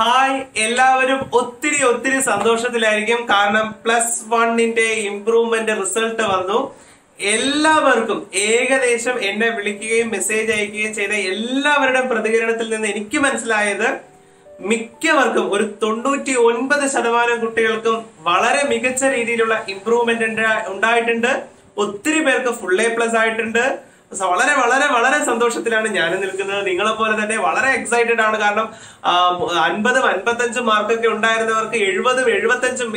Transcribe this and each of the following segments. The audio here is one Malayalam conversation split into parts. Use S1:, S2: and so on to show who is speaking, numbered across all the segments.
S1: ഹായ് എല്ലാവരും ഒത്തിരി ഒത്തിരി സന്തോഷത്തിലായിരിക്കും. കാരണം പ്ലസ് വണ്ണിന്റെ ഇംപ്രൂവ്മെന്റ് റിസൾട്ട് വന്നു. എല്ലാവർക്കും ഏകദേശം എന്നെ വിളിക്കുകയും മെസ്സേജ് അയക്കുകയും ചെയ്ത എല്ലാവരുടെയും പ്രതികരണത്തിൽ നിന്ന് എനിക്ക് മനസ്സിലായത് മിക്കവർക്കും ഒരു തൊണ്ണൂറ്റി ഒൻപത് ശതമാനം കുട്ടികൾക്കും വളരെ മികച്ച രീതിയിലുള്ള ഇംപ്രൂവ്മെന്റ് ഉണ്ടായിട്ടുണ്ട്. ഒത്തിരി പേർക്ക് ഫുൾ എ പ്ലസ് ആയിട്ടുണ്ട്. വളരെ വളരെ വളരെ സന്തോഷത്തിലാണ് ഞാൻ നിൽക്കുന്നത്. നിങ്ങളെ പോലെ തന്നെ വളരെ എക്സൈറ്റഡ് ആണ്. കാരണം അൻപതും അൻപത്തഞ്ചും മാർക്കൊക്കെ ഉണ്ടായിരുന്നവർക്ക് എഴുപതും എഴുപത്തഞ്ചും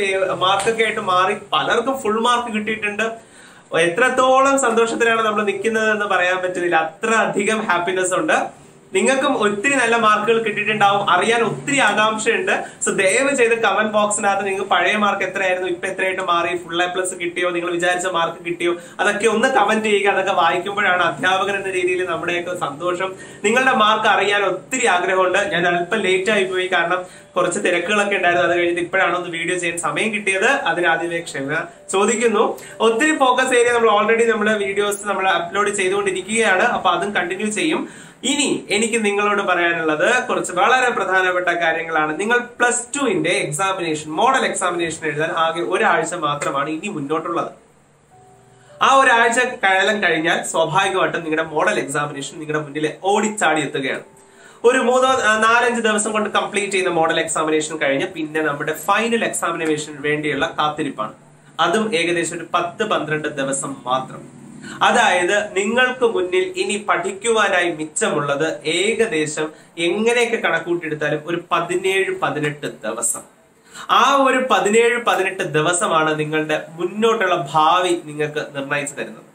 S1: മാർക്കൊക്കെ ആയിട്ട് മാറി പലർക്കും ഫുൾ മാർക്ക് കിട്ടിയിട്ടുണ്ട്. എത്രത്തോളം സന്തോഷത്തിലാണ് നമ്മൾ നിൽക്കുന്നത് എന്ന് പറയാൻ പറ്റുന്നില്ല. അത്ര അധികം ഹാപ്പിനെസ് ഉണ്ട്. നിങ്ങൾക്കും ഒത്തിരി നല്ല മാർക്കുകൾ കിട്ടിയിട്ടുണ്ടാവും. അറിയാൻ ഒത്തിരി ആകാംക്ഷയുണ്ട്. സോ ദയവ് ചെയ്ത് കമന്റ് ബോക്സിനകത്ത് നിങ്ങൾ പഴയ മാർക്ക് എത്രയായിരുന്നു ഇപ്പൊ എത്രയായിട്ട് മാറി ഫുൾ എ പ്ലസ് കിട്ടിയോ നിങ്ങൾ വിചാരിച്ച മാർക്ക് കിട്ടിയോ അതൊക്കെ ഒന്ന് കമന്റ് ചെയ്യുക. അതൊക്കെ വായിക്കുമ്പോഴാണ് അധ്യാപകൻ എന്ന രീതിയിൽ നമ്മുടെയൊക്കെ സന്തോഷം. നിങ്ങളുടെ മാർക്ക് അറിയാൻ ഒത്തിരി ആഗ്രഹമുണ്ട്. ഞാൻ അല്പം ലേറ്റ് ആയി പോയി. കാരണം കുറച്ച് തിരക്കുകളൊക്കെ ഉണ്ടായിരുന്നു. അത് കഴിഞ്ഞിട്ട് ഇപ്പോഴാണ് ഒന്ന് വീഡിയോ ചെയ്യാൻ സമയം കിട്ടിയത്. അതിനാദ്യമേ ക്ഷമ ചോദിക്കുന്നു. ഒത്തിരി ഫോക്കസ് ഏരിയ നമ്മൾ ഓൾറെഡി നമ്മുടെ വീഡിയോസ് നമ്മൾ അപ്ലോഡ് ചെയ്തുകൊണ്ടിരിക്കുകയാണ്. അപ്പൊ അതും കണ്ടിന്യൂ ചെയ്യും. ഇനി എനിക്ക് നിങ്ങളോട് പറയാനുള്ളത് കുറച്ച് വളരെ പ്രധാനപ്പെട്ട കാര്യങ്ങളാണ്. നിങ്ങൾ പ്ലസ് ടുവിന്റെ എക്സാമിനേഷൻ മോഡൽ എക്സാമിനേഷൻ എഴുതാൻ ആകെ ഒരാഴ്ച മാത്രമാണ് ഇനി മുന്നോട്ടുള്ളത്. ആ ഒരാഴ്ച കാലം കഴിഞ്ഞാൽ സ്വാഭാവികമായിട്ടും നിങ്ങളുടെ മോഡൽ എക്സാമിനേഷൻ നിങ്ങളുടെ മുന്നിൽ ഓടിച്ചാടി എത്തുകയാണ്. ഒരു മൂന്നോ നാലഞ്ച് ദിവസം കൊണ്ട് കംപ്ലീറ്റ് ചെയ്യുന്ന മോഡൽ എക്സാമിനേഷൻ കഴിഞ്ഞ് പിന്നെ നമ്മുടെ ഫൈനൽ എക്സാമിനേഷൻ വേണ്ടിയുള്ള കാത്തിരിപ്പാണ്. അതും ഏകദേശം ഒരു പത്ത് പന്ത്രണ്ട് ദിവസം മാത്രം. അതായത് നിങ്ങൾക്ക് മുന്നിൽ ഇനി പഠിക്കുവാനായി മിച്ചമുള്ളത് ഏകദേശം എങ്ങനെയൊക്കെ കണക്കൂട്ടിയെടുത്താലും ഒരു പതിനേഴ് പതിനെട്ട് ദിവസം. ആ ഒരു പതിനേഴ് പതിനെട്ട് ദിവസമാണ് നിങ്ങളുടെ മുന്നോട്ടുള്ള ഭാവി നിങ്ങൾക്ക് നിർണയിച്ചു തരുന്നത്.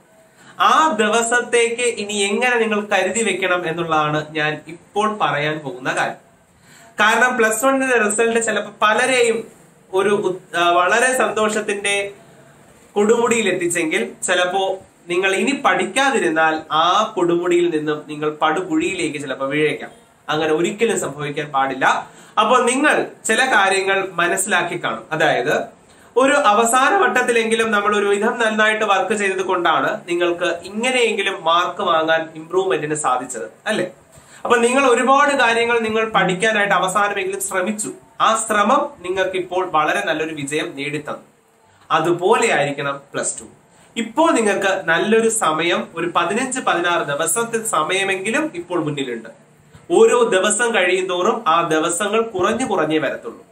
S1: ആ ദിവസത്തേക്ക് ഇനി എങ്ങനെ നിങ്ങൾ കരുതി വെക്കണം എന്നുള്ളതാണ് ഞാൻ ഇപ്പോൾ പറയാൻ പോകുന്ന കാര്യം. കാരണം പ്ലസ് വണ്ണിന്റെ റിസൾട്ട് ചിലപ്പോൾ പലരെയും ഒരു വളരെ സന്തോഷത്തിന്റെ കൊടുമുടിയിൽ എത്തിച്ചെങ്കിൽ ചിലപ്പോ നിങ്ങൾ ഇനി പഠിക്കാതിരുന്നാൽ ആ കൊടുമുടിയിൽ നിന്നും നിങ്ങൾ പടുകുഴിയിലേക്ക് ചിലപ്പോൾ വീഴേക്കാം. അങ്ങനെ ഒരിക്കലും സംഭവിക്കാൻ പാടില്ല. അപ്പോൾ നിങ്ങൾ ചില കാര്യങ്ങൾ മനസ്സിലാക്കി കാണും. അതായത് ഒരു അവസാന വട്ടത്തിലെങ്കിലും നമ്മൾ ഒരു വിധം നന്നായിട്ട് വർക്ക് ചെയ്തത് കൊണ്ടാണ് നിങ്ങൾക്ക് ഇങ്ങനെയെങ്കിലും മാർക്ക് വാങ്ങാൻ ഇംപ്രൂവ്മെന്റിന് സാധിച്ചത് അല്ലെ? അപ്പൊ നിങ്ങൾ ഒരുപാട് കാര്യങ്ങൾ നിങ്ങൾ പഠിക്കാനായിട്ട് അവസാനമെങ്കിലും ശ്രമിച്ചു. ആ ശ്രമം നിങ്ങൾക്ക് ഇപ്പോൾ വളരെ നല്ലൊരു വിജയം നേടിത്തന്നു. അതുപോലെ ആയിരിക്കണം പ്ലസ് ടു. ഇപ്പോൾ നിങ്ങൾക്ക് നല്ലൊരു സമയം ഒരു പതിനഞ്ച് പതിനാറ് ദിവസത്തിൽ സമയമെങ്കിലും ഇപ്പോൾ മുന്നിലുണ്ട്. ഓരോ ദിവസം കഴിയും തോറും ആ ദിവസങ്ങൾ കുറഞ്ഞു കുറഞ്ഞേ വരത്തുള്ളൂ.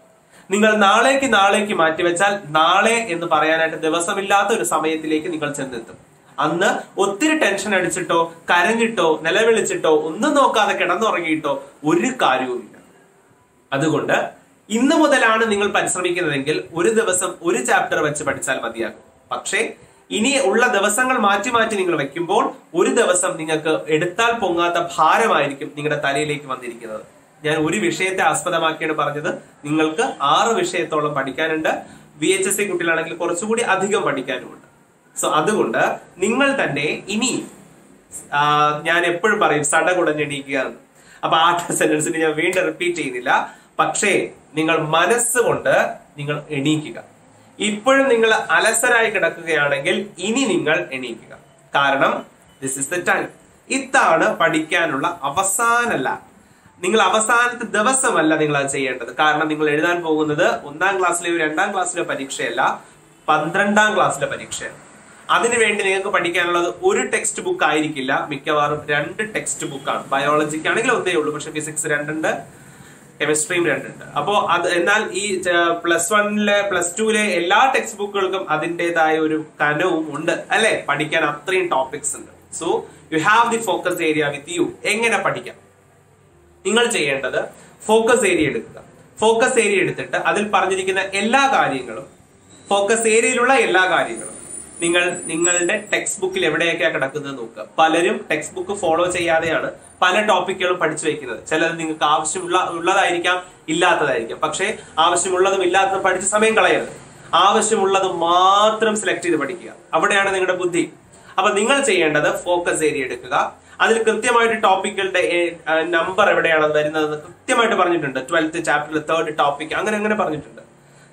S1: നിങ്ങൾ നാളേക്ക് നാളേക്ക് മാറ്റിവെച്ചാൽ നാളെ എന്ന് പറയാനായിട്ട് ദിവസമില്ലാത്ത ഒരു സമയത്തിലേക്ക് നിങ്ങൾ ചെന്നെത്തും. അന്ന് ഒത്തിരി ടെൻഷൻ അടിച്ചിട്ടോ കരഞ്ഞിട്ടോ നിലവിളിച്ചിട്ടോ ഒന്നും നോക്കാതെ കിടന്നുറങ്ങിയിട്ടോ ഒരു കാര്യവുമില്ല അതുകൊണ്ട് ഇന്ന് മുതലാണ് നിങ്ങൾ പരിശ്രമിക്കുന്നതെങ്കിൽ ഒരു ദിവസം ഒരു ചാപ്റ്റർ വെച്ച് പഠിച്ചാൽ മതിയാകും. പക്ഷേ ഇനി ഉള്ള ദിവസങ്ങൾ മാറ്റി മാറ്റി നിങ്ങൾ വെക്കുമ്പോൾ ഒരു ദിവസം നിങ്ങൾക്ക് എടുത്താൽ പൊങ്ങാത്ത ഭാരമായിരിക്കും നിങ്ങളുടെ തലയിലേക്ക് വന്നിരിക്കുന്നത്. ഞാൻ ഒരു വിഷയത്തെ ആസ്പദമാക്കിയാണ് പറഞ്ഞത്. നിങ്ങൾക്ക് ആറ് വിഷയത്തോളം പഠിക്കാനുണ്ട്. വി എച്ച് എസ് സി കുട്ടികളാണെങ്കിൽ കുറച്ചുകൂടി അധികം പഠിക്കാനുമുണ്ട്. സോ അതുകൊണ്ട് നിങ്ങൾ തന്നെ ഇനി ഞാൻ എപ്പോഴും പറയും സടകുടഞ്ഞെണീക്കുക എന്ന് അപ്പൊ ആ സെന്റൻസിന് ഞാൻ വീണ്ടും റിപ്പീറ്റ് ചെയ്യുന്നില്ല. പക്ഷേ നിങ്ങൾ മനസ്സുകൊണ്ട് നിങ്ങൾ എണീക്കുക. ഇപ്പോഴും നിങ്ങൾ അലസരായി കിടക്കുകയാണെങ്കിൽ ഇനി നിങ്ങൾ എണീക്കുക. കാരണം ദിസ് ഇസ് ദ ടൈം ഇതാണ് പഠിക്കാനുള്ള അവസാനല്ല നിങ്ങൾ അവസാനത്തെ ദിവസമല്ല നിങ്ങൾ അത് ചെയ്യേണ്ടത്. കാരണം നിങ്ങൾ എഴുതാൻ പോകുന്നത് ഒന്നാം ക്ലാസ്സിലെയോ രണ്ടാം ക്ലാസ്സിലെയോ പരീക്ഷയല്ല പന്ത്രണ്ടാം ക്ലാസ്സിലെ പരീക്ഷയാണ്. അതിനുവേണ്ടി നിങ്ങൾക്ക് പഠിക്കാനുള്ളത് ഒരു ടെക്സ്റ്റ് ബുക്ക് ആയിരിക്കില്ല. മിക്കവാറും രണ്ട് ടെക്സ്റ്റ് ബുക്കാണ് ബയോളജിക്ക് ആണെങ്കിൽ ഒന്നേ ഉള്ളൂ. പക്ഷെ ഫിസിക്സ് രണ്ടുണ്ട്. കെമിസ്ട്രിയും രണ്ടുണ്ട്. അപ്പോ അത് എന്നാൽ ഈ പ്ലസ് വണ്ണിലെ പ്ലസ് ടുവിലെ എല്ലാ ടെക്സ്റ്റ് ബുക്കുകൾക്കും അതിന്റെതായ ഒരു കനവും ഉണ്ട് അല്ലെ? പഠിക്കാൻ അത്രയും ടോപ്പിക്സ് ഉണ്ട്. So you have the focus area with you എങ്ങനെ പഠിക്കാം? നിങ്ങൾ ചെയ്യേണ്ടത് ഫോക്കസ് ഏരിയ എടുക്കുക. ഫോക്കസ് ഏരിയ എടുത്തിട്ട് അതിൽ പറഞ്ഞിരിക്കുന്ന എല്ലാ കാര്യങ്ങളും ഫോക്കസ് ഏരിയയിലുള്ള എല്ലാ കാര്യങ്ങളും നിങ്ങൾ നിങ്ങളുടെ ടെക്സ്റ്റ് ബുക്കിൽ എവിടെയൊക്കെയാണ് കിടക്കുന്നത് നോക്കുക. പലരും ടെക്സ്റ്റ് ബുക്ക് ഫോളോ ചെയ്യാതെയാണ് പല ടോപ്പിക്കുകളും പഠിച്ചു വെക്കുന്നത്. ചിലത് നിങ്ങൾക്ക് ആവശ്യമുള്ള ഉള്ളതായിരിക്കാം ഇല്ലാത്തതായിരിക്കാം. പക്ഷേ ആവശ്യമുള്ളതും ഇല്ലാത്തതും പഠിച്ച് സമയം കളയരുത്. ആവശ്യമുള്ളത് മാത്രം സെലക്ട് ചെയ്ത് പഠിക്കുക. അവിടെയാണ് നിങ്ങളുടെ ബുദ്ധി. അപ്പൊ നിങ്ങൾ ചെയ്യേണ്ടത് ഫോക്കസ് ഏരിയ എടുക്കുക. അതിൽ കൃത്യമായിട്ട് ടോപ്പിക്കുകളുടെ നമ്പർ എവിടെയാണ് വരുന്നത് കൃത്യമായിട്ട് പറഞ്ഞിട്ടുണ്ട്. ട്വൽത്ത് ചാപ്റ്ററിൽ തേർഡ് ടോപ്പിക് അങ്ങനെ അങ്ങനെ പറഞ്ഞിട്ടുണ്ട്.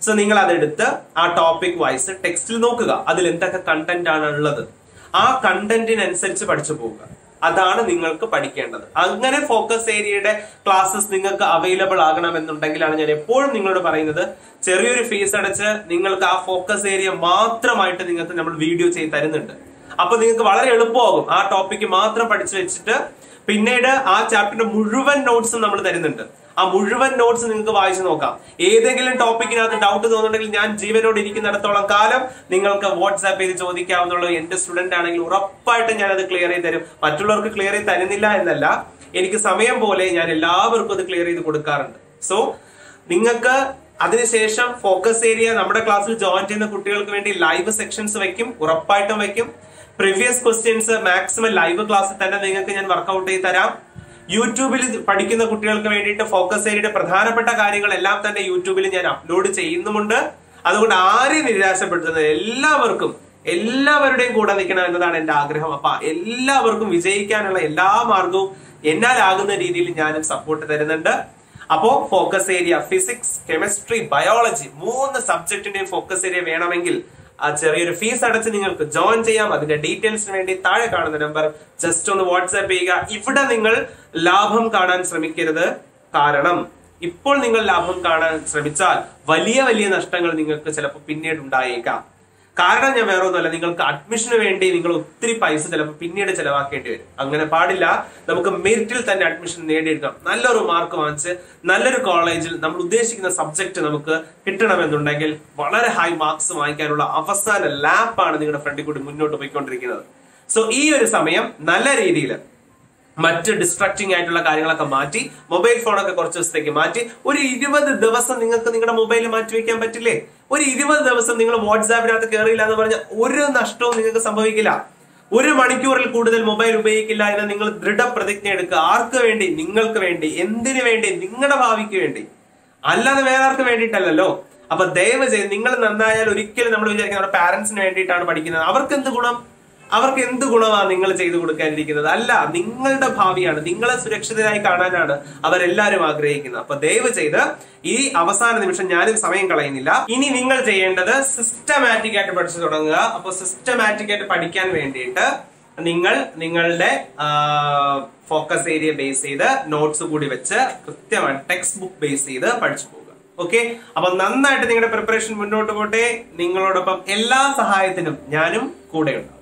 S1: സോ നിങ്ങൾ അതെടുത്ത് ആ ടോപ്പിക് വൈസ് ടെക്സ്റ്റിൽ നോക്കുക. അതിൽ എന്തൊക്കെ കണ്ടന്റ് ആണ് ഉള്ളത്. ആ കണ്ടന്റിനനുസരിച്ച് പഠിച്ചു പോവുക. അതാണ് നിങ്ങൾക്ക് പഠിക്കേണ്ടത്. അങ്ങനെ ഫോക്കസ് ഏരിയയുടെ ക്ലാസ്സസ് നിങ്ങൾക്ക് അവൈലബിൾ ആകണമെന്നുണ്ടെങ്കിലാണ് ഞാൻ എപ്പോഴും നിങ്ങളോട് പറയുന്നത്. ചെറിയൊരു ഫീസ് അടച്ച് നിങ്ങൾക്ക് ആ ഫോക്കസ് ഏരിയ മാത്രമായിട്ട് നിങ്ങൾക്ക് നമ്മൾ വീഡിയോ ചെയ്ത് തരുന്നുണ്ട്. അപ്പൊ നിങ്ങൾക്ക് വളരെ എളുപ്പമാകും. ആ ടോപ്പിക്ക് മാത്രം പഠിച്ചു വെച്ചിട്ട് പിന്നീട് ആ ചാപ്റ്ററിന്റെ മുഴുവൻ നോട്ട്സും നമ്മൾ തരുന്നുണ്ട്. ആ മുഴുവൻ നോട്ട്സ് നിങ്ങൾക്ക് വായിച്ചു നോക്കാം. ഏതെങ്കിലും ടോപ്പിക്കിനകത്ത് ഡൗട്ട് തോന്നുന്നുണ്ടെങ്കിൽ ഞാൻ ജീവനോട് ഇരിക്കുന്നിടത്തോളം കാലം നിങ്ങൾക്ക് വാട്സാപ്പ് ചെയ്ത് ചോദിക്കാവുന്നുള്ളൂ എന്റെ സ്റ്റുഡന്റ് ആണെങ്കിൽ ഉറപ്പായിട്ടും ഞാൻ അത് ക്ലിയർ ചെയ്ത് തരും. മറ്റുള്ളവർക്ക് ക്ലിയർ ചെയ്ത് തരുന്നില്ല എന്നല്ല. എനിക്ക് സമയം പോലെ ഞാൻ എല്ലാവർക്കും അത് ക്ലിയർ ചെയ്ത് കൊടുക്കാറുണ്ട്. സോ നിങ്ങൾക്ക് അതിനുശേഷം ഫോക്കസ് ഏരിയ നമ്മുടെ ക്ലാസ്സിൽ ജോയിൻ ചെയ്യുന്ന കുട്ടികൾക്ക് വേണ്ടി ലൈവ് സെക്ഷൻസ് വെക്കും ഉറപ്പായിട്ടും വെക്കും പ്രീവിയസ് ക്വസ്റ്റ്യൻസ് മാക്സിമം ലൈവ് ക്ലാസ്സിൽ തന്നെ നിങ്ങൾക്ക് ഞാൻ വർക്കൗട്ട് ചെയ്ത് തരാം. യൂട്യൂബിൽ പഠിക്കുന്ന കുട്ടികൾക്ക് വേണ്ടിയിട്ട് ഫോക്കസ് ഏരിയയുടെ പ്രധാനപ്പെട്ട കാര്യങ്ങളെല്ലാം തന്നെ യൂട്യൂബിൽ ഞാൻ അപ്ലോഡ് ചെയ്യുന്നുമുണ്ട്. അതുകൊണ്ട് ആരെയും നിരാശപ്പെടുത്തുന്നത് എല്ലാവർക്കും എല്ലാവരുടെയും കൂടെ നിൽക്കണം എന്നതാണ് എന്റെ ആഗ്രഹം. അപ്പൊ എല്ലാവർക്കും വിജയിക്കാനുള്ള എല്ലാ മാർഗവും എന്നാലാകുന്ന രീതിയിൽ ഞാനും സപ്പോർട്ട് തരുന്നുണ്ട്. അപ്പോ focus area physics chemistry biology മൂന്ന് സബ്ജക്റ്റിന്റെയും ഫോക്കസ് ഏരിയ വേണമെങ്കിൽ ആ ചെറിയൊരു ഫീസ് അടച്ച് നിങ്ങൾക്ക് ജോയിൻ ചെയ്യാം. അതിന്റെ ഡീറ്റെയിൽസിന് വേണ്ടി താഴെ കാണുന്ന നമ്പർ ജസ്റ്റ് ഒന്ന് വാട്സാപ്പ് ചെയ്യുക. ഇവിടെ നിങ്ങൾ ലാഭം കാണാൻ ശ്രമിക്കരുത്. കാരണം ഇപ്പോൾ നിങ്ങൾ ലാഭം കാണാൻ ശ്രമിച്ചാൽ വലിയ വലിയ നഷ്ടങ്ങൾ നിങ്ങൾക്ക് ചിലപ്പോൾ പിന്നീട് ഉണ്ടായേക്കാം. കാരണം ഞാൻ വേറെ ഒന്നുമല്ല നിങ്ങൾക്ക് അഡ്മിഷന് വേണ്ടി നിങ്ങൾ ഒത്തിരി പൈസ ചിലപ്പോൾ പിന്നീട് ചിലവാക്കേണ്ടി വരും. അങ്ങനെ പാടില്ല. നമുക്ക് മെറിറ്റിൽ തന്നെ അഡ്മിഷൻ നേടിയെടുക്കാം. നല്ലൊരു മാർക്ക് വാങ്ങിച്ച് നല്ലൊരു കോളേജിൽ നമ്മൾ ഉദ്ദേശിക്കുന്ന സബ്ജക്ട് നമുക്ക് കിട്ടണമെന്നുണ്ടെങ്കിൽ വളരെ ഹൈ മാർക്സ് വാങ്ങിക്കാനുള്ള അവസാന ലാപ്പാണ് നിങ്ങളുടെ ഫ്രണ്ടിൽ കൂടി മുന്നോട്ട് പോയിക്കൊണ്ടിരിക്കുന്നത്. സോ ഈ ഒരു സമയം നല്ല രീതിയിൽ മറ്റ് ഡിസ്ട്രക്റ്റിംഗ് ആയിട്ടുള്ള കാര്യങ്ങളൊക്കെ മാറ്റി മൊബൈൽ ഫോണൊക്കെ കുറച്ച് ദിവസത്തേക്ക് മാറ്റി ഒരു ഇരുപത് ദിവസം നിങ്ങൾക്ക് നിങ്ങളുടെ മൊബൈൽ മാറ്റി വെക്കാൻ പറ്റില്ലേ? ഒരു ഇരുപത് ദിവസം നിങ്ങൾ വാട്സാപ്പിനകത്ത് കയറിയില്ല എന്ന് പറഞ്ഞാൽ ഒരു നഷ്ടവും നിങ്ങൾക്ക് സംഭവിക്കില്ല. ഒരു മണിക്കൂറിൽ കൂടുതൽ മൊബൈൽ ഉപയോഗിക്കില്ല എന്ന് നിങ്ങൾ ദൃഢപ്രതിജ്ഞ എടുക്കുക. ആർക്ക് വേണ്ടി? നിങ്ങൾക്ക് വേണ്ടി. എന്തിനു വേണ്ടി? നിങ്ങളുടെ ഭാവിക്ക് വേണ്ടി. അല്ലാതെ വേറെ ആർക്ക് വേണ്ടിയിട്ടല്ലല്ലോ. അപ്പൊ ദയവ് ചെയ്ത് നിങ്ങൾ നന്നായാൽ ഒരിക്കലും നമ്മൾ വിചാരിക്കുന്നത് നമ്മുടെ പാരന്റ്സിന് വേണ്ടിയിട്ടാണ് പഠിക്കുന്നത്. അവർക്ക് എന്ത് ഗുണം? അവർക്ക് എന്ത് ഗുണമാണ് നിങ്ങൾ ചെയ്തു കൊടുക്കാനിരിക്കുന്നത്? അല്ല നിങ്ങളുടെ ഭാവിയാണ്. നിങ്ങളെ സുരക്ഷിതരായി കാണാനാണ് അവരെല്ലാവരും ആഗ്രഹിക്കുന്നത്. അപ്പൊ ദയവ് ചെയ്ത് ഈ അവസാന നിമിഷം ഞാനും സമയം കളയുന്നില്ല. ഇനി നിങ്ങൾ ചെയ്യേണ്ടത് സിസ്റ്റമാറ്റിക് ആയിട്ട് പഠിച്ചു തുടങ്ങുക. അപ്പൊ സിസ്റ്റമാറ്റിക് ആയിട്ട് പഠിക്കാൻ വേണ്ടിയിട്ട് നിങ്ങൾ നിങ്ങളുടെ ഫോക്കസ് ഏരിയ ബേസ് ചെയ്ത് നോട്ട്സ് കൂടി വെച്ച് കൃത്യമായിട്ട് ടെക്സ്റ്റ് ബുക്ക് ബേസ് ചെയ്ത് പഠിച്ചു പോകുക ഓക്കെ അപ്പൊ നന്നായിട്ട് നിങ്ങളുടെ പ്രിപ്പറേഷൻ മുന്നോട്ട് പോട്ടെ. നിങ്ങളോടൊപ്പം എല്ലാ സഹായത്തിനും ഞാനും കൂടെയുണ്ട്.